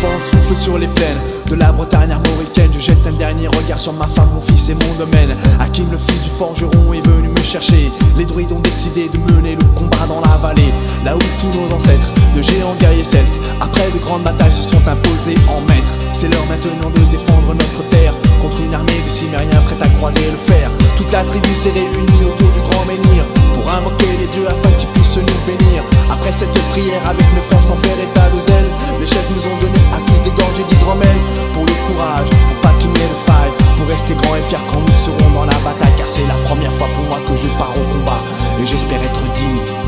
vent souffle sur les plaines de la Bretagne armoricaine. Je jette un dernier regard sur ma femme, mon fils et mon domaine. Hakim, le fils du forgeron, est venu me chercher. Les druides ont décidé de mener le combat dans la vallée. Là où tous nos ancêtres, de géants guerriers celtes, après de grandes batailles, se sont imposés en maîtres. C'est l'heure maintenant de défendre notre terre contre une armée de cimériens prête à croiser le fer. Toute la tribu s'est réunie autour du grand menhir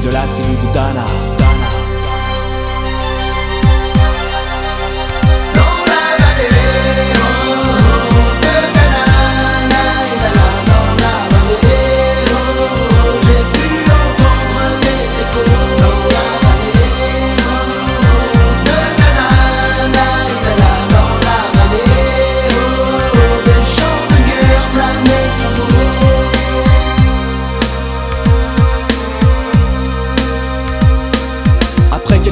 de la tribu de Dana. Dana.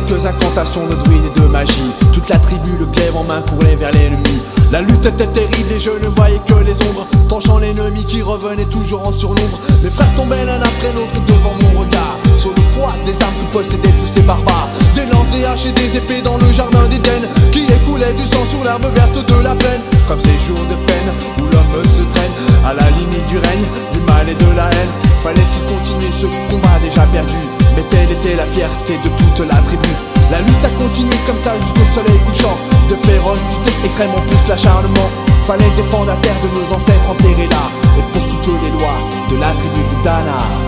Quelques incantations de druides et de magie, toute la tribu, le glaive en main, courait vers l'ennemi. La lutte était terrible et je ne voyais que les ombres, tranchant l'ennemi qui revenait toujours en surnombre. Mes frères tombaient l'un après l'autre devant mon regard, sur le poids des armes que possédaient tous ces barbares. Jusqu'au soleil couchant. De férocité extrêmement plus l'acharnement. Fallait défendre la terre de nos ancêtres enterrés là. Et pour toutes les lois de la tribu de Dana.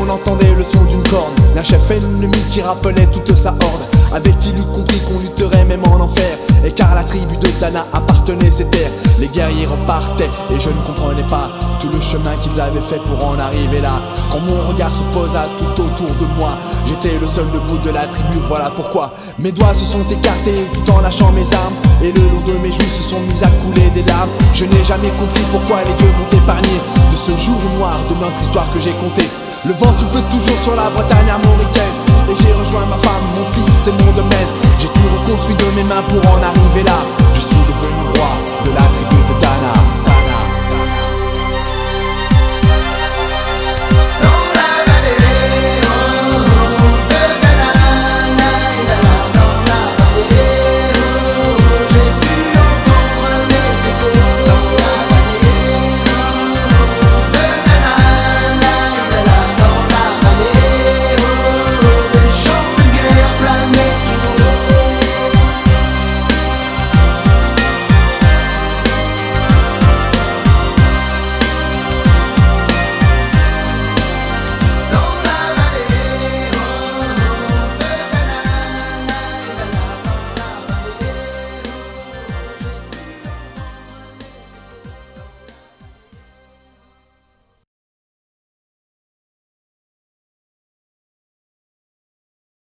On entendait le son d'une corne d'un chef ennemi qui rappelait toute sa horde. Avait-il eu compris qu'on lutterait même en enfer? Et car la tribu de Dana appartenait ces terres, les guerriers repartaient et je ne comprenais pas tout le chemin qu'ils avaient fait pour en arriver là. Quand mon regard se posa tout autour de moi, j'étais le seul debout de la tribu, voilà pourquoi mes doigts se sont écartés tout en lâchant mes armes et le long de mes joues se sont mis à couler des larmes. Je n'ai jamais compris pourquoi les dieux m'ont épargné ce jour noir de notre histoire que j'ai compté. Le vent souffle toujours sur la Bretagne armoricaine Et j'ai rejoint ma femme, mon fils et mon domaine. J'ai tout reconstruit de mes mains pour en arriver là. Je suis